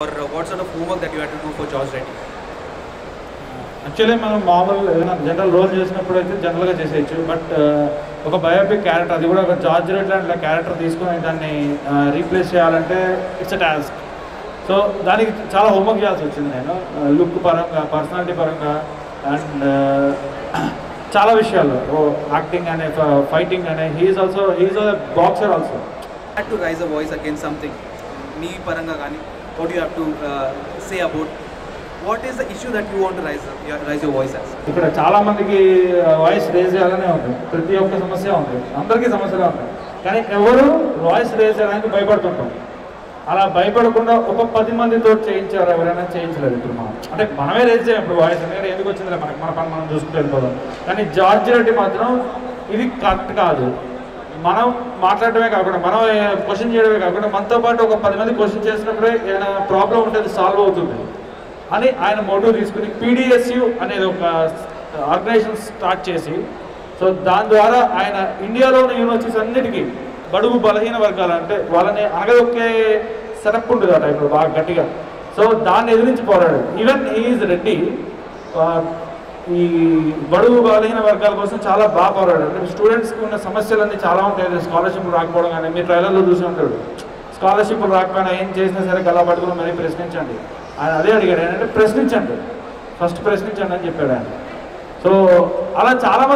or uh, what sort of homework that you had to do for George Reddy? Actually మనం మామూలు ఏదైనా general role చేసినప్పుడు అయితే జనరల్గా చేసేయచ్చు. బట్ ఒక బయోపిక్ క్యారెక్టర్ అది కూడా ఒక జార్జ్ రెడ్ లాంటి క్యారెక్టర్ తీసుకొని దాన్ని రీప్లేస్ చేయాలంటే ఇట్స్ అ టాస్క్ సో దానికి చాలా హోంవర్క్ చేయాల్సి వచ్చింది నేను. లుక్ పరంగా పర్సనాలిటీ పరంగా అండ్ చాలా విషయాలు. యాక్టింగ్ అనే ఫైటింగ్ అనే he's also he's boxer also to raise a voice against something. Me paranga gani, what you have to uh, say about what is the issue that you want to raise your, raise your voice as? ఇక్కడ చాలా మందికి uh, voice raise చేయాలనే ఉంది. ప్రతి ఒక్క సమస్య ఉంది. అందరికీ సమస్యలు ఉంటాయి కానీ ఎవరు వాయిస్ రేజ్ చేయడానికి భయపడుతుంటాం అలా భయపడకుండా ఒక పది మందితో చేయించారు ఎవరైనా? చేయించలేదు ఇప్పుడు మనం. అంటే మనమే రేజ్ చేయం. ఇప్పుడు వాయిస్ ఎందుకంటే ఎందుకు వచ్చిందిలే మనకి? మన పని మనం చూసుకుంటూ వెళ్ళిపోదాం. కానీ జార్జ్ రెడ్డి మాత్రం ఇది కరెక్ట్ కాదు. మనం మాట్లాడటమే కాకుండా మనం క్వశ్చన్ చేయడమే కాకుండా మనతో పాటు ఒక పది మంది క్వశ్చన్ చేసినప్పుడే ఏదైనా ప్రాబ్లం ఉంటే అది సాల్వ్ అవుతుంది. అని ఆయన మోటివ్ తీసుకుని పీడిఎస్యు అనేది ఒక ఆర్గనైజేషన్ స్టార్ట్ చేసి సో దాని ద్వారా ఆయన ఇండియాలో ఉన్న యూనివర్సిటీస్ అన్నిటికీ బడుగు బలహీన వర్గాలు అంటే వాళ్ళని అనగదొక్కే సెటప్ ఉంటుంది అట ఇప్పుడు బాగా గట్టిగా. సో దాన్ని ఎదిరించి పోరాడు ఈవెన్ ఈజ్ రెడ్డి ఈ బడుగు బలహీన వర్గాల కోసం చాలా బాగా పోరాడు అంటే స్టూడెంట్స్కి ఉన్న సమస్యలన్నీ చాలా ఉంటాయి. స్కాలర్షిప్ రాకపోవడం కానీ మీరు ట్రైలర్లో చూసి ఉంటాడు. స్కాలర్షిప్లు రాకపోయినా ఏం చేసినా సరే గలా పట్టుకుని మరీ ప్రశ్నించండి. ఆయన అదే అడిగాడు. ఏంటంటే ప్రశ్నించండి. ఫస్ట్ ప్రశ్నించండి అని చెప్పాడు ఆయన. సో అలా చాలా